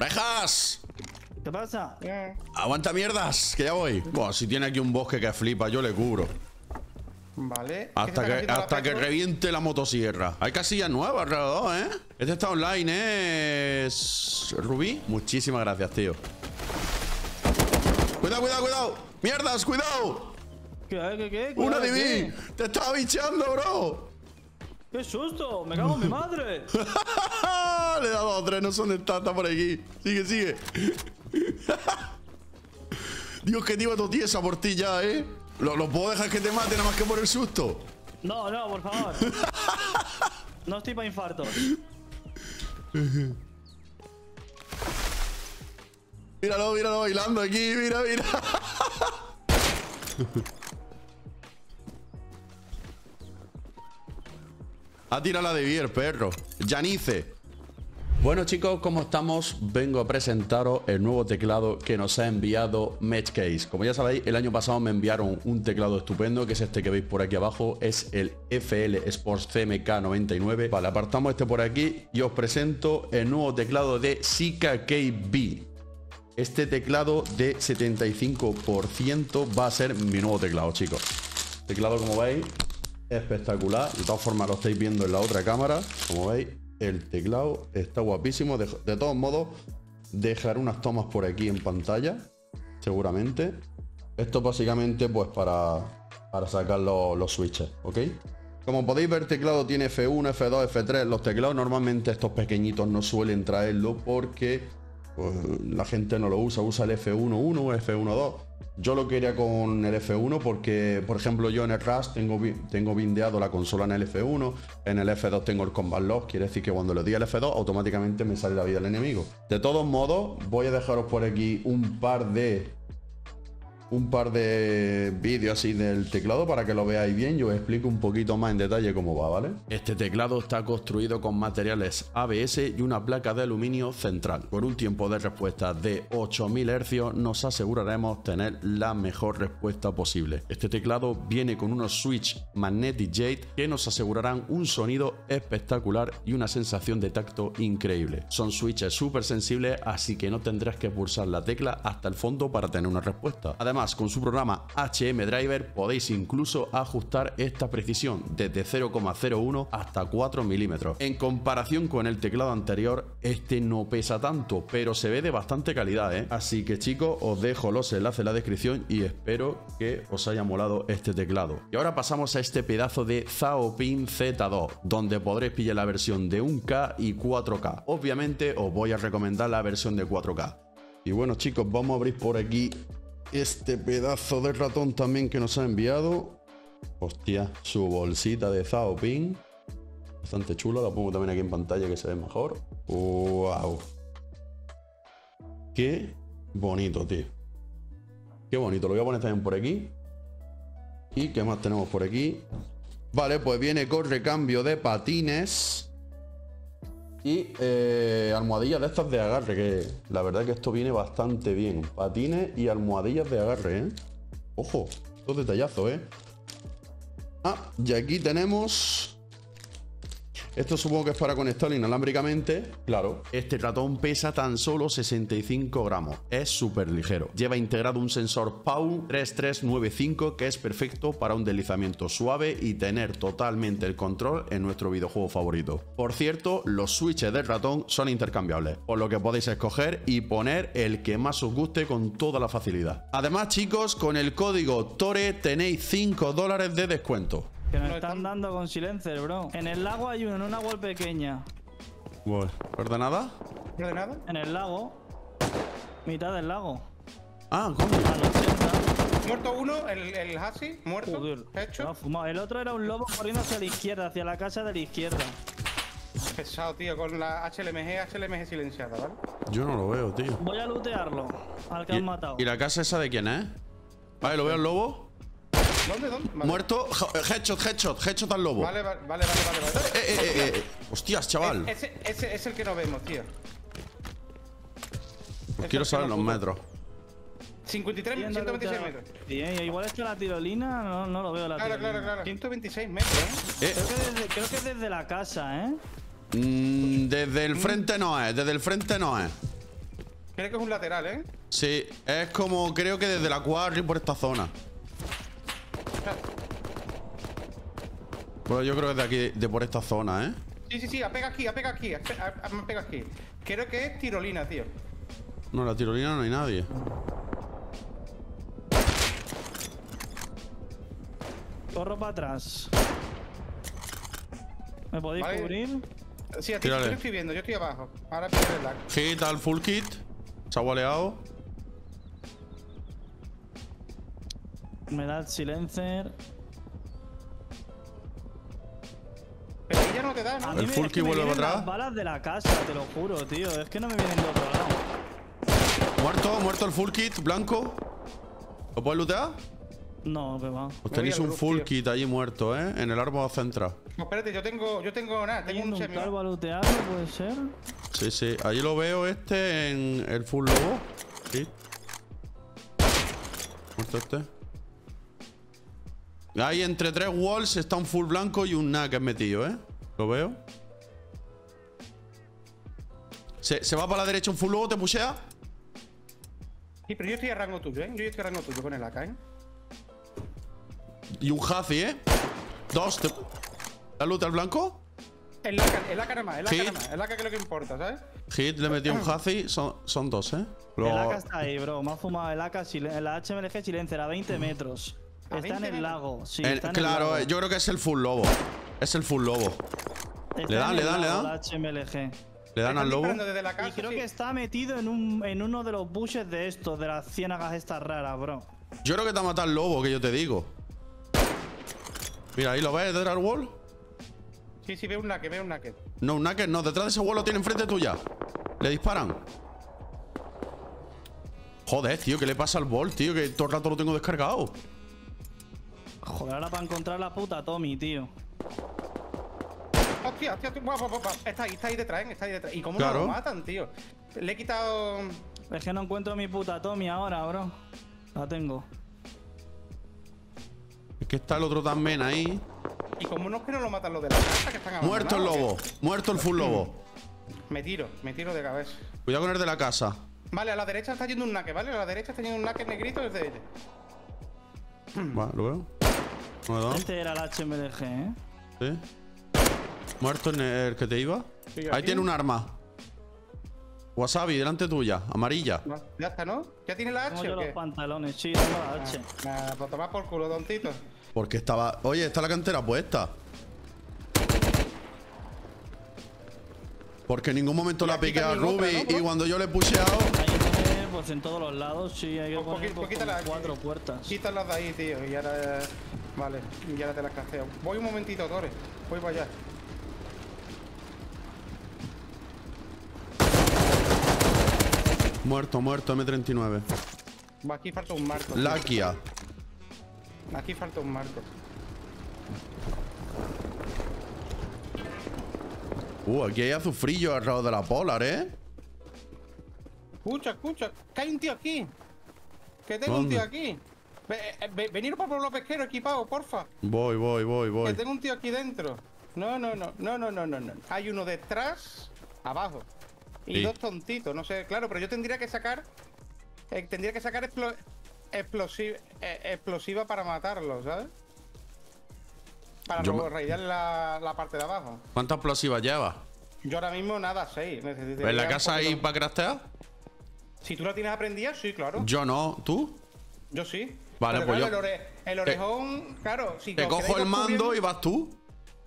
¡Orejas! ¿Qué pasa? Aguanta mierdas, que ya voy. Buah, si tiene aquí un bosque que flipa, yo le cubro. Vale. Hasta que, hasta que reviente la motosierra. Hay casillas nuevas alrededor, ¿eh? Este está online, ¿eh? Es- Rubí. Muchísimas gracias, tío. Cuidado, cuidado, cuidado. Mierdas, cuidado. ¿Qué, qué, qué? Una divi. ¿qué? Te estaba bicheando, bro. ¡Qué susto! ¡Me cago en mi madre! Le he dado a tres, no son de está, está por aquí. Sigue, sigue. Dios, que tío, tiesa por ti ya, ¿eh? Lo, lo puedo dejar que te mate nada más que por el susto. No, no, por favor. No estoy para infartos. Míralo, míralo bailando aquí, mira, mira. Ha tirado la de Bier, perro. Yanice. Bueno chicos, ¿cómo estamos? Vengo a presentaros el nuevo teclado que nos ha enviado Matchcase. Como ya sabéis, el año pasado me enviaron un teclado estupendo, que es este que veis por aquí abajo, es el FL Sports CMK 99. Vale, apartamos este por aquí y os presento el nuevo teclado de Sika KB. Este teclado de 75% va a ser mi nuevo teclado, chicos. Teclado, como veis, espectacular. De todas formas, lo estáis viendo en la otra cámara. Como veis, el teclado está guapísimo. De, todos modos, dejaré unas tomas por aquí en pantalla, seguramente. Esto básicamente, pues, para, para sacar los, los switches, ¿ok? Como podéis ver, teclado tiene F1, F2, F3. Los teclados normalmente estos pequeñitos no suelen traerlo porque pues, la gente no lo usa, usa el F1.1 o F1.2. Yo lo quería con el F1 porque, por ejemplo, yo en el Rush tengo, tengo bindeado la consola en el F1, en el F2 tengo el Combat Lock, quiere decir que cuando le doy al F2 automáticamente me sale la vida del enemigo. De todos modos, voy a dejaros por aquí un par de un par de vídeos así del teclado para que lo veáis bien y os explico un poquito más en detalle cómo va, ¿vale? Este teclado está construido con materiales ABS y una placa de aluminio central. Por un tiempo de respuesta de 8000 Hz nos aseguraremos tener la mejor respuesta posible. Este teclado viene con unos switch Magnetic Jade que nos asegurarán un sonido espectacular y una sensación de tacto increíble. Son switches súper sensibles así que no tendrás que pulsar la tecla hasta el fondo para tener una respuesta. Además, con su programa HM Driver podéis incluso ajustar esta precisión desde 0,01 hasta 4 milímetros. En comparación con el teclado anterior, este no pesa tanto, pero se ve de bastante calidad, ¿eh? Así que chicos, os dejo los enlaces en la descripción y espero que os haya molado este teclado. Y ahora pasamos a este pedazo de Zaopin Z2, donde podréis pillar la versión de 1K y 4K. Obviamente os voy a recomendar la versión de 4K. Y bueno chicos, vamos a abrir por aquí este pedazo de ratón también que nos ha enviado. Hostia, su bolsita de Zaopin. Bastante chulo, la pongo también aquí en pantalla que se ve mejor. ¡Wow! Qué bonito, tío. Qué bonito, lo voy a poner también por aquí. ¿Y qué más tenemos por aquí? Vale, pues viene con recambio de patines. Y eh, almohadillas de estas de agarre, que la verdad que esto viene bastante bien. Patines y almohadillas de agarre, ¿eh? Ojo, estos detallazos, ¿eh? Ah, y aquí tenemos... Esto supongo que es para conectarlo inalámbricamente. Claro. Este ratón pesa tan solo 65 gramos. Es súper ligero. Lleva integrado un sensor PAU 3395 que es perfecto para un deslizamiento suave y tener totalmente el control en nuestro videojuego favorito. Por cierto, los switches del ratón son intercambiables, por lo que podéis escoger y poner el que más os guste con toda la facilidad. Además, chicos, con el código TORE tenéis 5 dólares de descuento. Que nos están dando con silencio, bro. En el lago hay uno, en una wall pequeña. ¿Ordenada? ¿No de nada? En el lago. Mitad del lago. Ah, ¿cómo? A los 80. Muerto uno, el, el Hasi, muerto, Joder, hecho. El otro era un lobo corriendo hacia la izquierda, hacia la casa de la izquierda. Pesado, tío, con la HLMG, HLMG silenciada, ¿vale? Yo no lo veo, tío. Voy a lootearlo. Al que han matado. ¿Y la casa esa de quién es? Vale, lo veo al lobo. ¿Dónde, dónde? Vale. Muerto. Ja- Headshot, headshot, headshot al lobo. Vale, vale, vale, vale, vale. vale. Eh, eh, eh, eh. Hostias, chaval. Ese, ese es el que no vemos, tío. Pues quiero es saber los pudo. metros. 53, Yendo a 126 lootear. metros. Bien, igual es que la tirolina no, no lo veo la Claro, tirolina. claro, claro. 126 metros, ¿eh? Eh, Creo que, desde, creo que desde la casa, ¿eh? mm, desde el frente no es, desde el frente no es. Creo que es un lateral, ¿eh? Sí, es como creo que desde la quarry por esta zona. Bueno, yo creo que de aquí, de por esta zona, ¿eh? Sí, sí, sí, apega aquí, apega aquí, ape- a- a- me pega aquí. Creo que es tirolina, tío. No, la tirolina no hay nadie. Corro para atrás. ¿Me podéis Vale. cubrir? Sí, yo estoy viendo, yo estoy abajo. Ahora pierde el lag. Hit al full kit. Se ha waleado. Me da el silencer. No te da, ¿no? El es que vuelve para las atrás. balas de la casa, te lo juro, tío. Es que no me vienen de otro lado. Muerto, muerto el full kit, blanco. ¿Lo puedes lootear? No, que va. Pues tenéis un full tío. kit allí muerto, ¿eh? En el árbol central. No, espérate, yo tengo, yo tengo nada, tengo un semi. calvo a lootearlo, puede ser. Sí, sí. Allí lo veo este en el full lobo. Sí. Muerto este. Ahí entre tres walls está un full blanco y un knack metido, ¿eh? Lo veo. Se, se va para la derecha un full lobo, te pushea. Sí, pero yo estoy a rango tuyo, ¿eh? Yo estoy a rango tuyo con el AK, ¿eh? Y un Hazi, ¿eh? Dos. Te... ¿La loot al blanco? El AK, el AK nada más, el AK nada más. El AK que es lo que importa, ¿sabes? Hit, le metió un Hazi. Son, son dos, ¿eh? El AK está ahí, bro. Me ha fumado el AK, la HMLG silencer a 20 metros. ¿A Está en 20 el metros? lago. Sí, El- está en claro, el lago. eh, yo creo que es el full lobo. Es el full lobo. Está le dan, le dan, le dan. HMLG. ¿Le dan al lobo? disparando desde la casa, Y creo sí. que está metido en, un, en uno de los bushes de estos, de las ciénagas estas raras, bro. Yo creo que te ha matado el lobo, que yo te digo. Mira, ahí lo ves detrás del wall. Sí, sí, veo un naked, veo un naked. No, un naked, no. Detrás de ese wall lo tiene enfrente tuya. Le disparan. Joder, tío, ¿qué le pasa al ball, tío? Que todo el rato lo tengo descargado. Joder, ahora para encontrar la puta Tommy, tío. Hostia, hostia, hostia, guau, guau, guau, guau. Está ahí, está ahí detrás, ¿eh? está ahí detrás. ¿Y cómo Claro. no lo matan, tío? Le he quitado. Es que no encuentro mi puta Tommy ahora, bro. La tengo. Es que está el otro también ahí. ¿Y cómo no es que no lo matan los de la casa que están Muerto el lobo. Muerto el full lobo. Me tiro, me tiro de cabeza. Cuidado con el de la casa. Vale, a la derecha está yendo un naked, ¿vale? A la derecha está yendo un naked negrito desde ella. Vale, lo veo. No. Este era el HMLG, ¿eh? Sí. Muerto en el que te iba. Sí, Ahí tiene un arma. Wasabi, delante tuya. Amarilla. No, ya está, ¿no? ¿Ya tiene la Tengo H yo o los qué? pantalones, sí, tengo la H. Nah, pues tomar por culo, tontito. Porque estaba. Oye, está la cantera puesta. Porque en ningún momento la piqué a Ruby y cuando yo le he pusheado. Hay que poner, pues en todos los lados, sí, hay que Pues, poner pues, pues, aquí. cuatro puertas. Quítalas de ahí, tío. Y ahora. Vale, y ahora te las casteo. Voy un momentito, Torres. Voy para allá. Muerto, muerto, M39. Va, Aquí falta un marco. tío. Lakia. Aquí falta un marco. Uh, aquí hay azufrillo al lado de la Polar, ¿eh? Escucha, escucha. Que hay un tío aquí. Que tengo un tío aquí. Eh, ve- venir para pueblo pesquero equipado, porfa. Voy, voy, voy, Que voy. tengo un tío aquí dentro. No, no, no, no, no, no, no, no. Hay uno detrás, abajo. Y Sí. dos tontitos, no sé, claro, pero yo tendría que sacar. eh, tendría que sacar explo- explosi- eh, explosiva para matarlo, ¿sabes? Para Yo luego me- raidear la, la parte de abajo. ¿Cuántas explosivas llevas? Yo ahora mismo nada, seis. necesitaría ¿En la casa poquito- hay para craftear? Si tú la tienes aprendida, sí, claro. Yo no. ¿Tú? Yo sí. Vale, Pero pues claro, yo- El, ore- el orejón, claro, si Te cojo el mando y vas tú.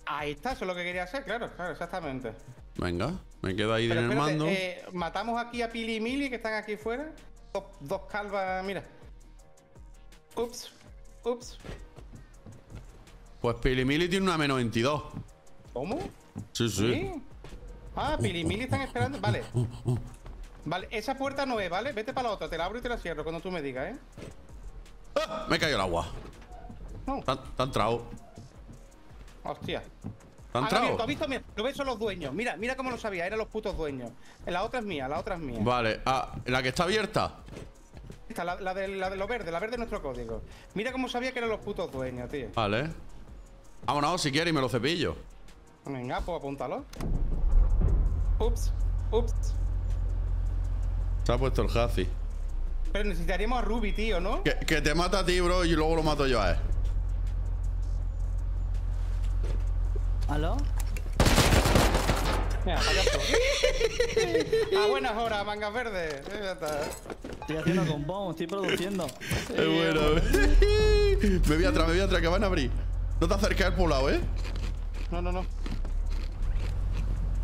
Ahí está, eso es lo que quería hacer, claro, claro, exactamente. Venga, me quedo ahí en Pero el espérate, mando. eh, matamos aquí a Pili y Mili que están aquí fuera. Dos, dos calvas, mira. Ups, ups. Pues Pilimili tiene una M92. ¿Cómo? Sí, sí. ¿Sí? Ah, Pili y Mili están esperando. Vale. Vale, esa puerta no es, ¿vale? Vete para la otra, te la abro y te la cierro cuando tú me digas, ¿eh? ¡Ah! Me cayó el agua. No, han entrado. hostia. ¿Te han entrado? lo ves son los dueños. Mira, mira cómo lo sabía, eran los putos dueños. La otra es mía, la otra es mía. Vale, ah, la que está abierta. Esta, la, la de, la de lo verde, la verde es nuestro código. Mira cómo sabía que eran los putos dueños, tío. Vale. Vámonos si quieres y me lo cepillo. Venga, pues apúntalo. Ups, ups. Se ha puesto el Hazi. Pero necesitaríamos a Ruby, tío, ¿no? Que, que te mata a ti, bro, y luego lo mato yo a él. ¿Aló? Mira, payaso. a buenas horas, mangas verdes. Eh, ya está. Estoy haciendo compón, estoy produciendo. Es bueno. me voy atrás, me voy atrás, que van a abrir. No te acerques al poblado, ¿eh? No, no, no.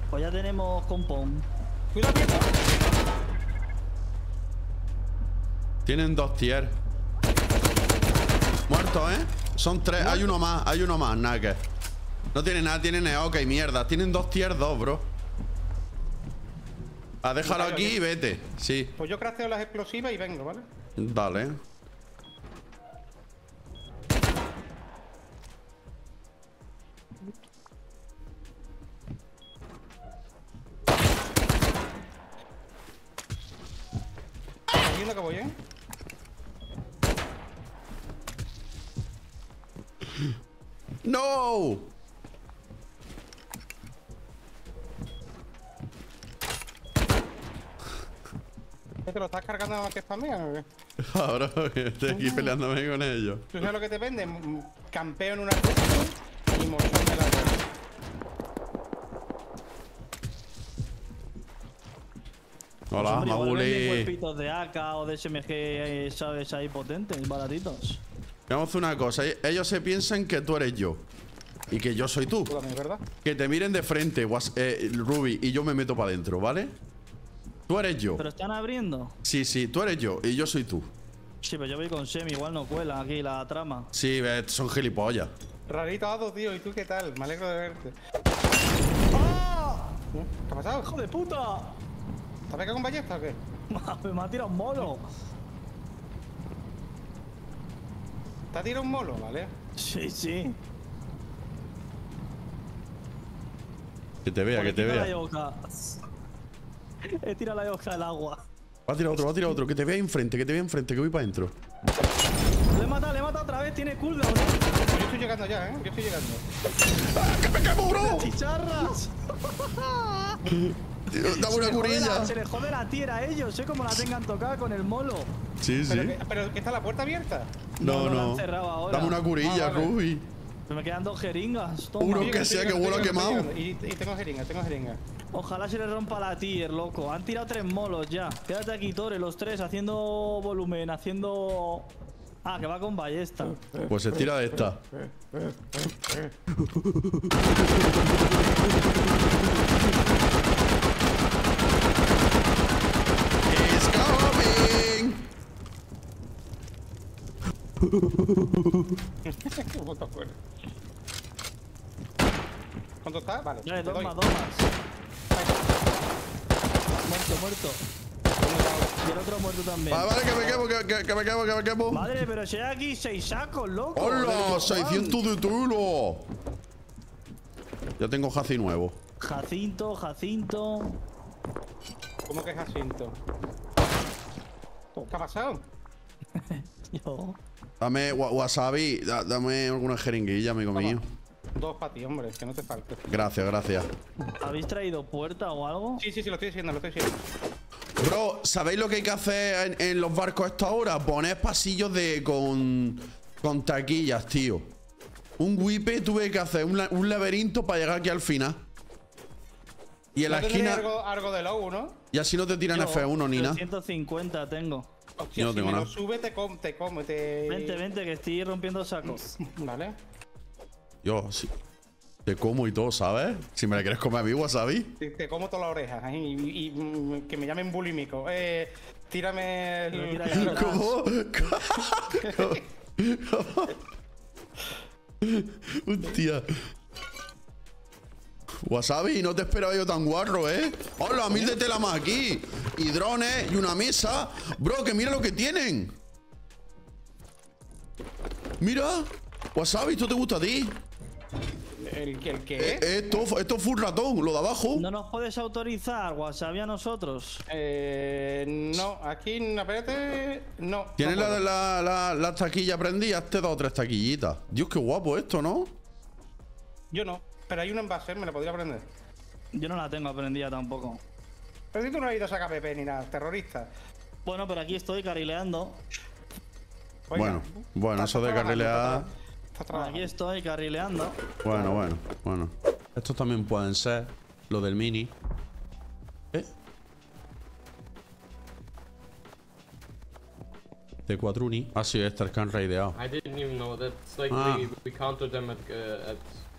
Pues ya tenemos compón. Cuidado, quieto. Tienen dos tiers. Muertos, ¿eh? Son tres. Hay uno más, hay uno más, nada que. No tiene nada, tienen ok, mierda. Tienen dos tiers, dos, bro. Ah, déjalo aquí y vete. Sí, Pues yo crafteo las explosivas y vengo, ¿vale? dale. ¿Estás viendo que voy, eh? ¡No! ¿Te lo estás cargando nada más que qué? Ahora que estoy aquí peleándome con ellos. ¿Tú sabes lo que te vende? Campeo en una y de la otra. Hola, Hombre, cuerpitos de AK o de SMG, eh, ¿sabes? Ahí potentes, baratitos. Hacer una cosa. Ellos se piensan que tú eres yo. Y que yo soy tú. Que te miren de frente, eh, Ruby, y yo me meto para adentro, ¿vale? Tú eres yo. ¿Pero están abriendo? Sí, sí, tú eres yo y yo soy tú. Sí, pero yo voy con Semi, igual no cuela aquí la trama. Sí, ve, son gilipollas. Rarito Ado, tío. ¿Y tú qué tal? Me alegro de verte. ¡Ah! ¿Eh? ¿Qué ha pasado? ¡Hijo de puta! ¿Te has pegado con ballesta o qué? Me ha tirado un molo. ¿Te ha tirado un molo, vale? Sí, sí. Que te vea, que te vea. He tirado la yoga al agua. Va a tirar otro, va a tirar otro. Que te vea enfrente, que te vea enfrente, que voy para adentro. Le he matado, le he matado otra vez, tiene cooldown, ¿eh? Yo estoy llegando ya, ¿eh? Yo estoy llegando. ¡Ah, que me quemo, bro! ¡Chicharras! Dame una curilla. Se le jode la tierra a ellos, sé cómo la tengan tocada con el molo. Sí, sí. ¿Pero, que, ¿Pero que está la puerta abierta? No, no, la han cerrado ahora. Dame una curilla, Ah, vale. Ruby. Pero me quedan dos jeringas. Toma. Uno que sea que estoy quemado. Y, y tengo jeringa, tengo jeringa. Ojalá se le rompa la tier, loco. Han tirado tres molos ya. Quédate aquí, Tore, los tres, haciendo volumen, haciendo. Ah, que va con ballesta. Pues se tira de esta. It's coming. ¿Cuánto está? Vale. Dale, te doy. toma, tomas. Muerto, muerto. Y el otro muerto también. Vale, vale, que me quemo, que, que- que me quemo, que me quemo. Madre, pero si hay aquí seis sacos, loco. ¡Hola! Del 600 de tulo. Ya tengo Hazi nuevo. Jacinto, Jacinto. ¿Cómo que Jacinto? ¿Qué ha pasado? Yo. Dame wa- wasabi, da- dame alguna jeringuilla, amigo mío. Dos para ti, hombre, que no te falte. Gracias, gracias. ¿Habéis traído puerta o algo? Sí, sí, sí, lo estoy diciendo, lo estoy diciendo. Bro, ¿sabéis lo que hay que hacer en, en los barcos a esta hora? Poner pasillos de con, con taquillas, tío. Un wipe tuve que hacer un, la- un laberinto para llegar aquí al final. Y en la ¿No tendría esquina. algo, algo de low, ¿no? Y así no te tiran Yo, F1 ni nada. 150 tengo. Hostia, no si tengo me nada. lo sube, te come, te come, te... Vente, vente, que estoy rompiendo sacos. Vale. Yo, sí. Te como y todo, ¿sabes? Si me la quieres comer a mí, wasabi. Te, te como todas las orejas y, y, mm, que me llamen bulímico. Eh, tírame el... Ahí atrás. ¿Cómo? Hostia. Wasabi, no te esperaba yo tan guarro, ¿eh? Hola, mil de tela más aquí. Y drones y una mesa. Bro, que mira lo que tienen. Mira. Wasabi, ¿esto te gusta a ti? ¿El, el Eh, qué? esto, esto es full ratón, lo de abajo. No nos puedes autorizar, wasabi a nosotros. Eh, no, aquí, espérate, no. ¿Tienes no la, la, la, la taquilla prendida? Te dos o tres taquillitas. Dios, qué guapo esto, ¿no? Yo no, pero hay un envase, me la podría aprender. Yo no la tengo aprendida tampoco. Pero si tú no has ido a sacar PP ni nada, terrorista. Bueno, pero aquí estoy carrileando. Oiga, Bueno, bueno, eso de carrilear... Aquí estoy carrileando. Bueno, bueno, bueno. Estos también pueden ser lo del mini. ¿Eh? De Quadruni. Ah, sí, este el que han raideado. I didn't even know that. It's like Ah. we, we countered them at uh, at uh,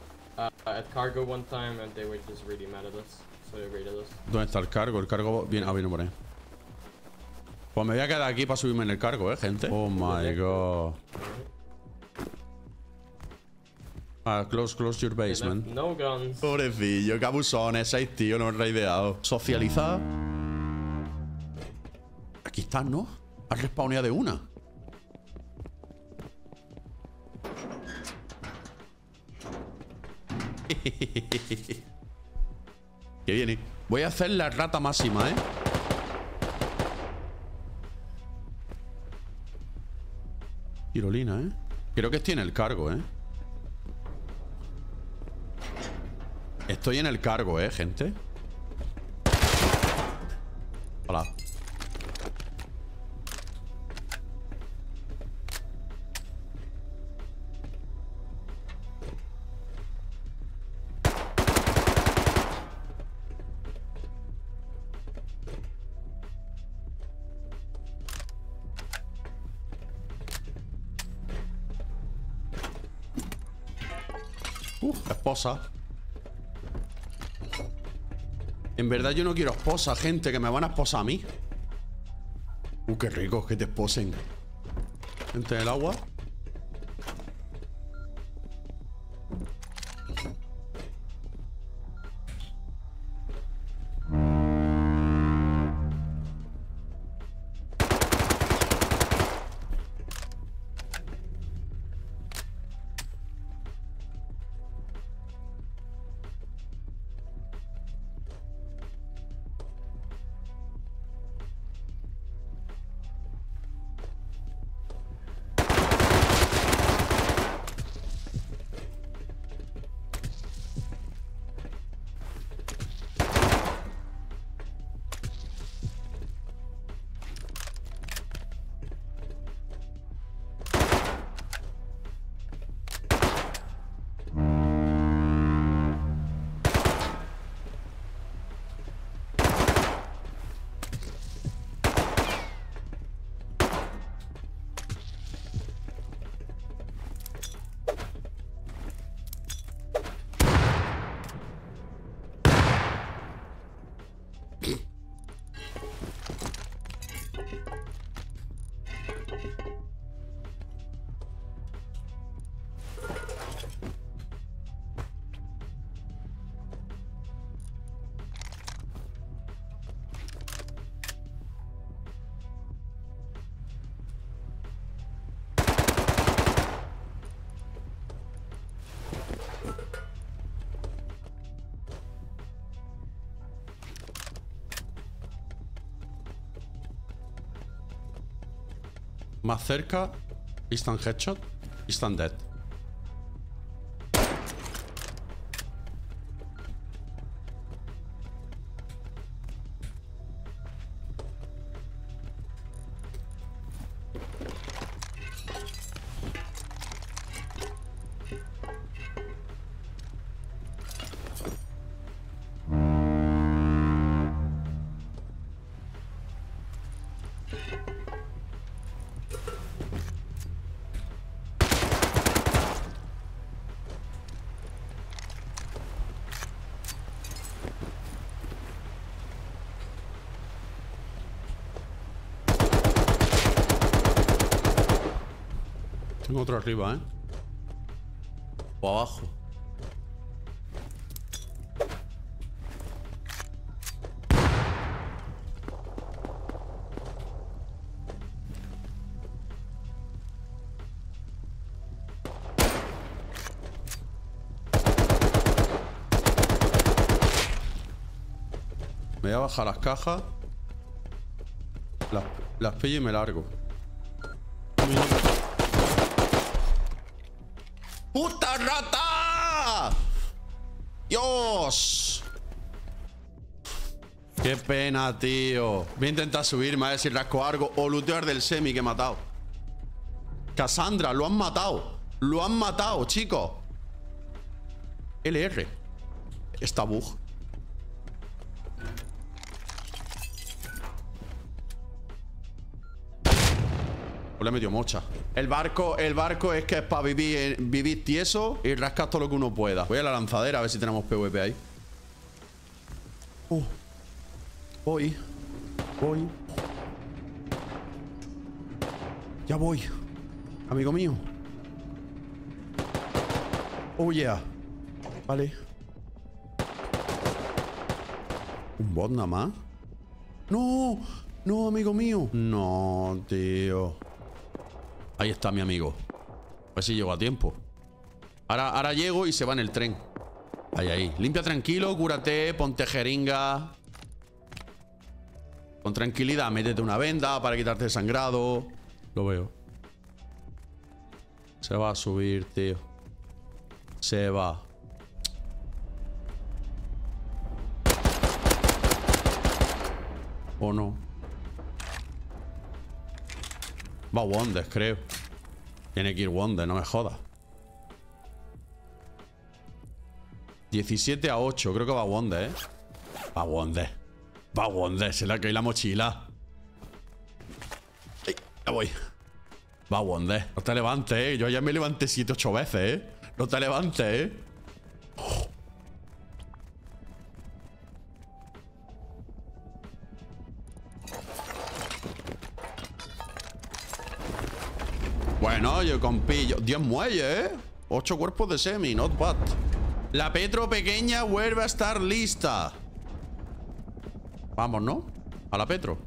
at cargo one time, and they were just really mad at us, so they raided us. ¿Dónde está el cargo? El cargo viene, ah, viene por ahí. Pues me voy a quedar aquí para subirme en el cargo, ¿eh, gente? Oh my god. Ah, close, close your basement. no guns. Pobrecillo, qué abusones, seis tíos, nos han raideado. Socializar. Aquí están, ¿no? Has respawneado de una. que viene. Voy a hacer la rata máxima, ¿eh? Tirolina, ¿eh? Creo que estoy en el cargo, ¿eh? Estoy en el cargo, ¿eh, gente? Hola. Uh, esposa. En verdad yo no quiero esposa, gente, que me van a esposar a mí. Uh, qué rico que te esposen. Gente del agua. Más cerca. Instant headshot. Instant dead. Tengo otro arriba, ¿eh? O abajo. Me voy a bajar las cajas. Las, las pillo y me largo. ¡Puta rata! ¡Dios! Qué pena, tío. Voy a intentar subirme a ver si rasco algo. O lootear del semi que he matado. Cassandra, lo han matado. Lo han matado, chicos. LR. Está bug. Pues le he metido mocha. El barco, el barco es que es para vivir, vivir tieso y rascar todo lo que uno pueda. Voy a la lanzadera a ver si tenemos PvP ahí. Uh. Voy. Voy. Ya voy. Amigo mío. Oh, yeah. Vale. ¿Un bot nada más? ¡No! ¡No, amigo mío! No, tío. Ahí está mi amigo. A ver si llego a tiempo. Ahora, ahora llego y se va en el tren. Ahí, ahí. Limpia tranquilo, cúrate, ponte jeringa. Con tranquilidad, métete una venda para quitarte el sangrado. Lo veo. Se va a subir, tío. Se va. ¿O no? Va Wonder, creo. Tiene que ir Wonder, no me jodas. 17 a 8, creo que va Wonder, ¿eh? Va Wonder. Va Wonder, se le ha caído la mochila. Ay, ya voy. Va Wonder. No te levantes, ¿eh? Yo ya me levanté 7, 8 veces, ¿eh? No te levantes, ¿eh? 10 muelles, ¿eh? 8 cuerpos de semi, not bad. La Petro pequeña vuelve a estar lista. Vamos, ¿no? A la Petro.